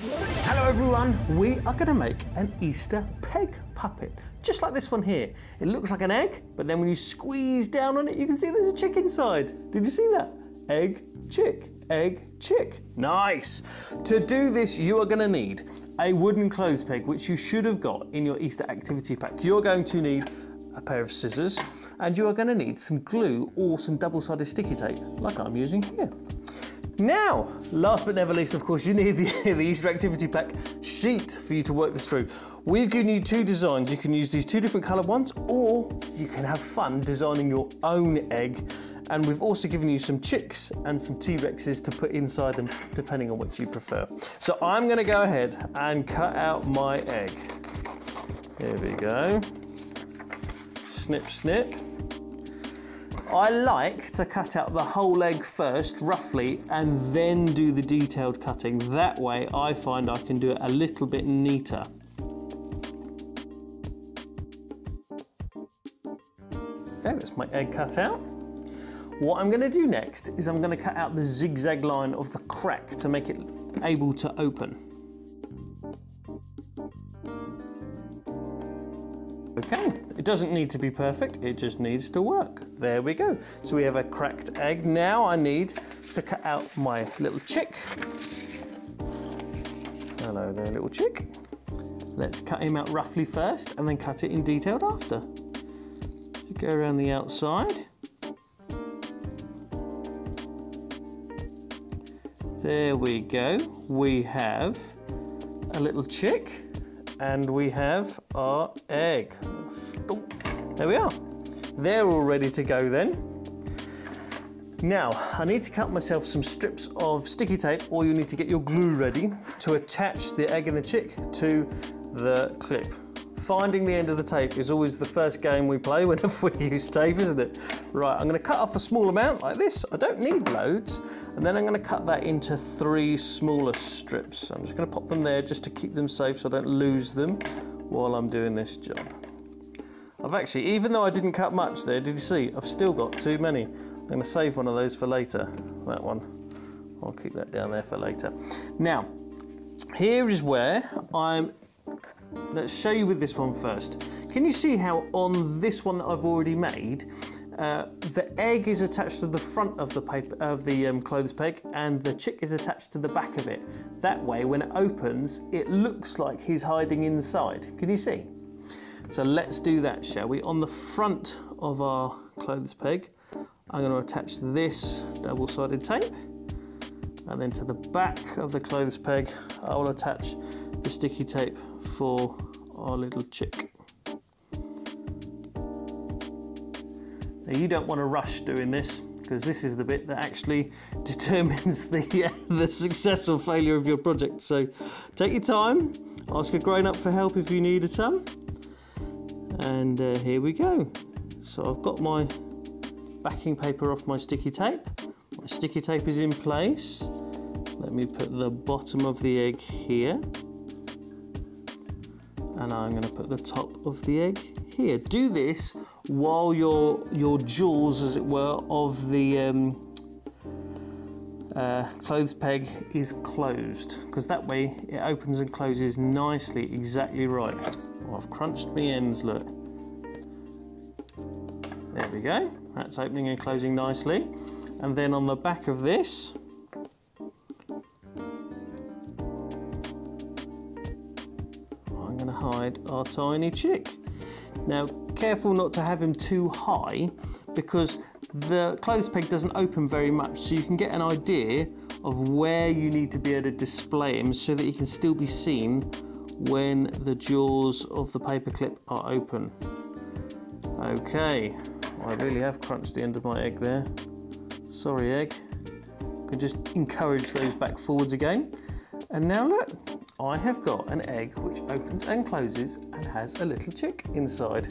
Hello everyone, we are going to make an Easter peg puppet. Just like this one here. It looks like an egg, but then when you squeeze down on it, you can see there's a chick inside. Did you see that? Egg, chick, egg, chick. Nice. To do this, you are going to need a wooden clothes peg, which you should have got in your Easter activity pack. You're going to need a pair of scissors, and you are going to need some glue or some double-sided sticky tape, like I'm using here. Now, last but never least, of course, you need the, the, Easter Activity Pack sheet for you to work this through. We've given you two designs. You can use these two different coloured ones, or you can have fun designing your own egg. And we've also given you some chicks and some T-Rexes to put inside them, depending on which you prefer. So I'm gonna go ahead and cut out my egg. Here we go. Snip, snip. I like to cut out the whole egg first, roughly, and then do the detailed cutting. That way, I find I can do it a little bit neater. Okay, that's my egg cut out. What I'm going to do next is I'm going to cut out the zigzag line of the crack to make it able to open. Okay, it doesn't need to be perfect, it just needs to work. There we go. So we have a cracked egg. Now I need to cut out my little chick. Hello there, little chick. Let's cut him out roughly first and then cut it in detailed after. Go around the outside. There we go. We have a little chick and we have our egg. There we are. They're all ready to go then. Now, I need to cut myself some strips of sticky tape or you need to get your glue ready to attach the egg and the chick to the clip. Finding the end of the tape is always the first game we play whenever we use tape, isn't it? Right, I'm gonna cut off a small amount like this. I don't need loads. And then I'm gonna cut that into three smaller strips. I'm just gonna pop them there just to keep them safe so I don't lose them while I'm doing this job. I've actually, even though I didn't cut much there, did you see? I've still got too many. I'm to save one of those for later. That one. I'll keep that down there for later. Now, here is where I'm... Let's show you with this one first. Can you see how on this one that I've already made, uh, the egg is attached to the front of the paper of the um, clothes peg and the chick is attached to the back of it. That way, when it opens, it looks like he's hiding inside. Can you see? So let's do that, shall we? On the front of our clothes peg, I'm going to attach this double-sided tape. And then to the back of the clothes peg, I will attach the sticky tape for our little chick. Now you don't want to rush doing this because this is the bit that actually determines the, uh, the success or failure of your project. So take your time, ask a grown up for help if you need some and uh, here we go. So I've got my backing paper off my sticky tape. My sticky tape is in place. Let me put the bottom of the egg here. And I'm going to put the top of the egg here. Do this while your, your jaws, as it were, of the um, uh, clothes peg is closed because that way it opens and closes nicely exactly right. Oh, I've crunched my ends, look. There we go. That's opening and closing nicely. And then on the back of this, Hide our tiny chick. Now, careful not to have him too high because the clothes peg doesn't open very much, so you can get an idea of where you need to be able to display him so that he can still be seen when the jaws of the paperclip are open. Okay, I really have crunched the end of my egg there. Sorry egg. Can just encourage those back forwards again. And now look, I have got an egg which opens and closes and has a little chick inside.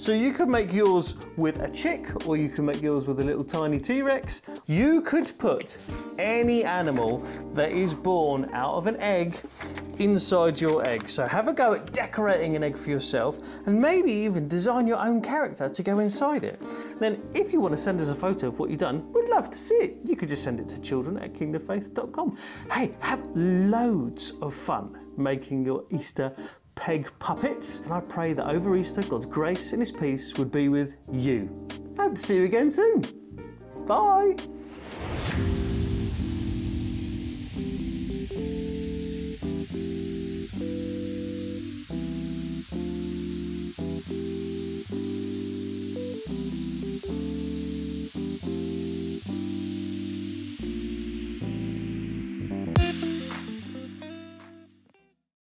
So you could make yours with a chick or you can make yours with a little tiny T-Rex. You could put any animal that is born out of an egg inside your egg. So have a go at decorating an egg for yourself and maybe even design your own character to go inside it. Then if you want to send us a photo of what you've done, we'd love to see it. You could just send it to children at kingdomfaith.com. Hey, have loads of fun making your Easter peg puppets. And I pray that over Easter, God's grace and his peace would be with you. Hope to see you again soon. Bye.